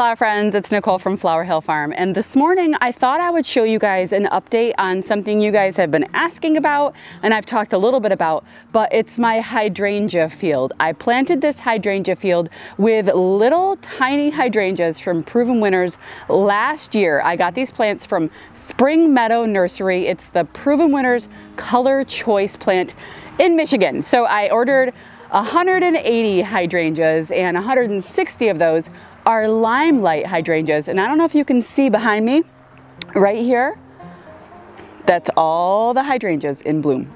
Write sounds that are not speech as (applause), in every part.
flower friends, it's Nicole from Flower Hill Farm and this morning I thought I would show you guys an update on something you guys have been asking about and I've talked a little bit about, but it's my hydrangea field. I planted this hydrangea field with little tiny hydrangeas from Proven Winners last year. I got these plants from Spring Meadow Nursery. It's the Proven Winners Color Choice plant in Michigan. So I ordered 180 hydrangeas and 160 of those are limelight hydrangeas. And I don't know if you can see behind me, right here, that's all the hydrangeas in bloom.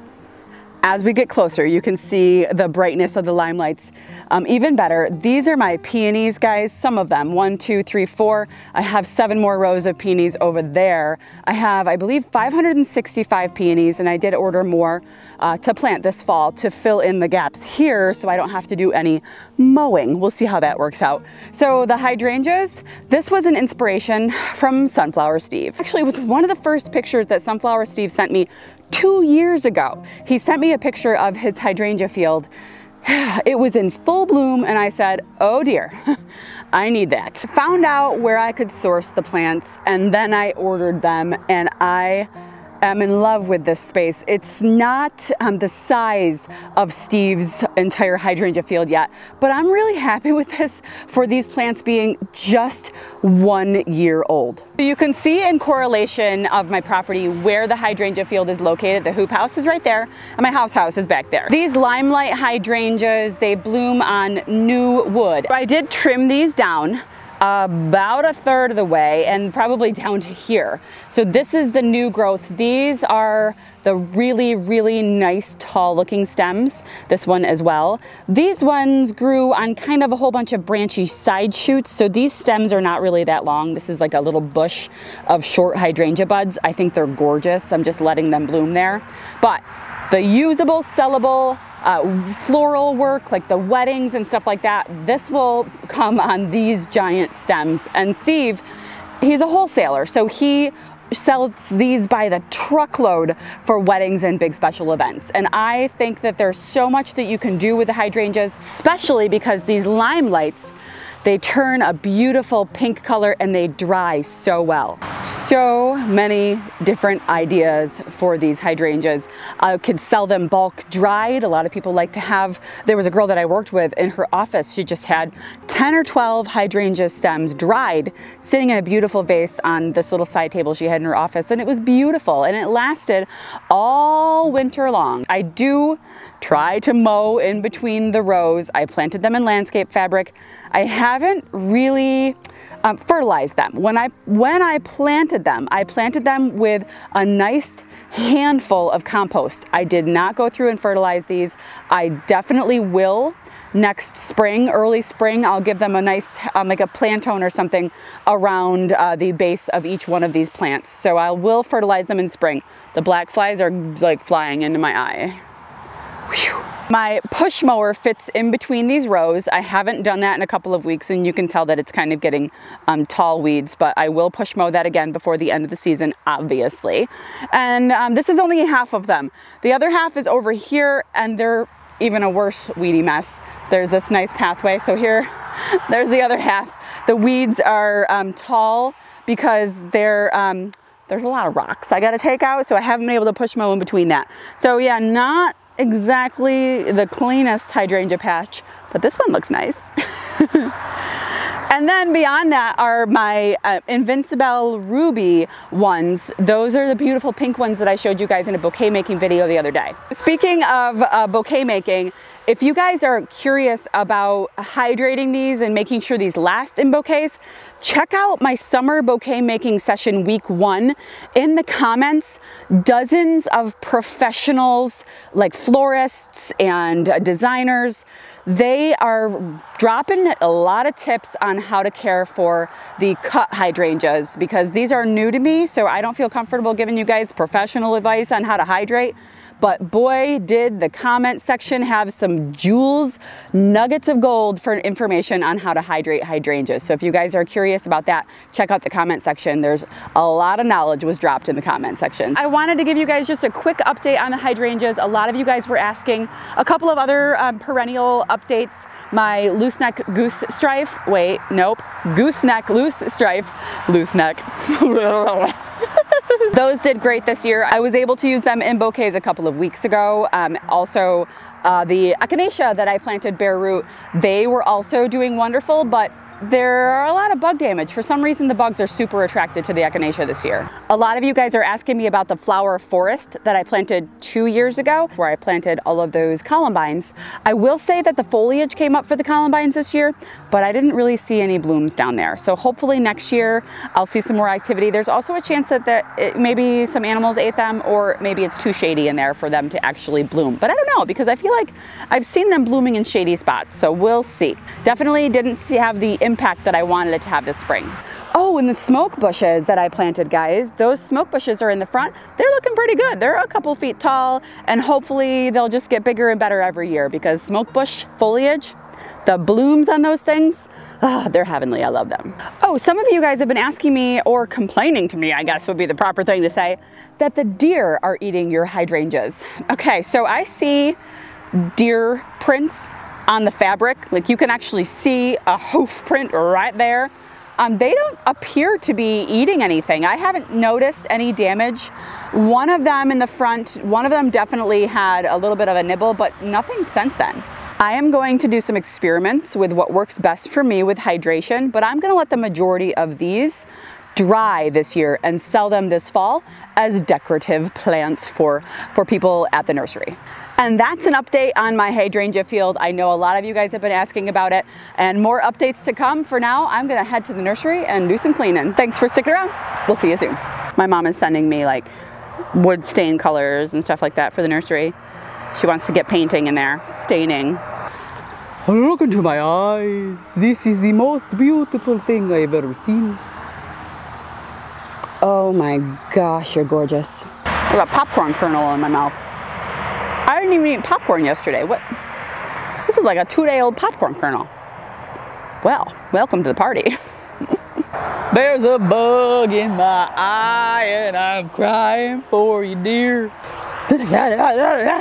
As we get closer, you can see the brightness of the limelights um, even better. These are my peonies, guys, some of them, one, two, three, four. I have seven more rows of peonies over there. I have, I believe, 565 peonies, and I did order more uh, to plant this fall to fill in the gaps here so I don't have to do any mowing. We'll see how that works out. So the hydrangeas, this was an inspiration from Sunflower Steve. Actually, it was one of the first pictures that Sunflower Steve sent me two years ago. He sent me a picture of his hydrangea field. (sighs) It was in full bloom and I said, oh dear, (laughs) I need that. Found out where I could source the plants and then I ordered them and I am in love with this space. It's not um, the size of Steve's entire hydrangea field yet, but I'm really happy with this for these plants being just one year old. So you can see in correlation of my property where the hydrangea field is located. The hoop house is right there and my house house is back there. These limelight hydrangeas, they bloom on new wood. I did trim these down about a third of the way and probably down to here. So this is the new growth. These are the really, really nice tall looking stems. This one as well. These ones grew on kind of a whole bunch of branchy side shoots. So these stems are not really that long. This is like a little bush of short hydrangea buds. I think they're gorgeous. I'm just letting them bloom there. But the usable, sellable, uh, floral work, like the weddings and stuff like that, this will come on these giant stems. And Steve, he's a wholesaler, so he sells these by the truckload for weddings and big special events. And I think that there's so much that you can do with the hydrangeas, especially because these limelights, they turn a beautiful pink color and they dry so well so many different ideas for these hydrangeas. I could sell them bulk dried. A lot of people like to have, there was a girl that I worked with in her office. She just had 10 or 12 hydrangea stems dried sitting in a beautiful vase on this little side table she had in her office. And it was beautiful and it lasted all winter long. I do try to mow in between the rows. I planted them in landscape fabric. I haven't really um, fertilize them. When I, when I planted them, I planted them with a nice handful of compost. I did not go through and fertilize these. I definitely will next spring, early spring, I'll give them a nice, um, like a Plant-tone or something around uh, the base of each one of these plants. So I will fertilize them in spring. The black flies are like flying into my eye. My push mower fits in between these rows. I haven't done that in a couple of weeks and you can tell that it's kind of getting um, tall weeds, but I will push mow that again before the end of the season, obviously. And um, this is only half of them. The other half is over here and they're even a worse weedy mess. There's this nice pathway. So here, (laughs) there's the other half. The weeds are um, tall because they're, um, there's a lot of rocks I gotta take out, so I haven't been able to push mow in between that. So yeah, not exactly the cleanest hydrangea patch, but this one looks nice. (laughs) and then beyond that are my uh, Ruby ones. Those are the beautiful pink ones that I showed you guys in a bouquet making video the other day. Speaking of uh, bouquet making, if you guys are curious about hydrating these and making sure these last in bouquets, check out my summer bouquet making session week one. In the comments, dozens of professionals like florists and designers they are dropping a lot of tips on how to care for the cut hydrangeas because these are new to me so I don't feel comfortable giving you guys professional advice on how to hydrate but boy, did the comment section have some jewels, nuggets of gold for information on how to hydrate hydrangeas. So if you guys are curious about that, check out the comment section. There's a lot of knowledge was dropped in the comment section. I wanted to give you guys just a quick update on the hydrangeas. A lot of you guys were asking a couple of other um, perennial updates my loose neck goose strife. Wait, nope. Goose neck loose strife, loose neck. (laughs) Those did great this year. I was able to use them in bouquets a couple of weeks ago. Um, also, uh, the echinacea that I planted bare root, they were also doing wonderful, but there are a lot of bug damage. For some reason, the bugs are super attracted to the echinacea this year. A lot of you guys are asking me about the flower forest that I planted two years ago, where I planted all of those columbines. I will say that the foliage came up for the columbines this year, but I didn't really see any blooms down there. So hopefully next year I'll see some more activity. There's also a chance that the, it, maybe some animals ate them or maybe it's too shady in there for them to actually bloom. But I don't know because I feel like I've seen them blooming in shady spots, so we'll see. Definitely didn't have the impact that I wanted it to have this spring. Oh, and the smoke bushes that I planted, guys, those smoke bushes are in the front. They're looking pretty good. They're a couple feet tall and hopefully they'll just get bigger and better every year because smoke bush foliage the blooms on those things, oh, they're heavenly. I love them. Oh, some of you guys have been asking me or complaining to me, I guess would be the proper thing to say, that the deer are eating your hydrangeas. Okay, so I see deer prints on the fabric. Like you can actually see a hoof print right there. Um, they don't appear to be eating anything. I haven't noticed any damage. One of them in the front, one of them definitely had a little bit of a nibble, but nothing since then. I am going to do some experiments with what works best for me with hydration, but I'm gonna let the majority of these dry this year and sell them this fall as decorative plants for, for people at the nursery. And that's an update on my hydrangea field. I know a lot of you guys have been asking about it and more updates to come. For now, I'm gonna head to the nursery and do some cleaning. Thanks for sticking around. We'll see you soon. My mom is sending me like wood stain colors and stuff like that for the nursery. She wants to get painting in there, staining. Look into my eyes. This is the most beautiful thing I've ever seen. Oh my gosh, you're gorgeous. I got popcorn kernel in my mouth. I didn't even eat popcorn yesterday. What? This is like a two-day-old popcorn kernel. Well, welcome to the party. (laughs) There's a bug in my eye and I'm crying for you, dear.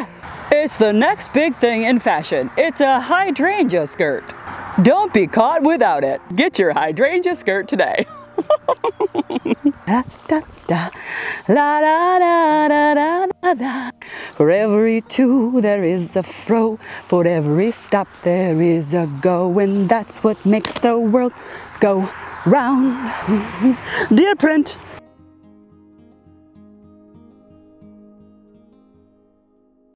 (laughs) It's the next big thing in fashion. It's a hydrangea skirt. Don't be caught without it. Get your hydrangea skirt today. (laughs) For every two there is a fro. For every stop there is a go. And that's what makes the world go round. (laughs) Dear print.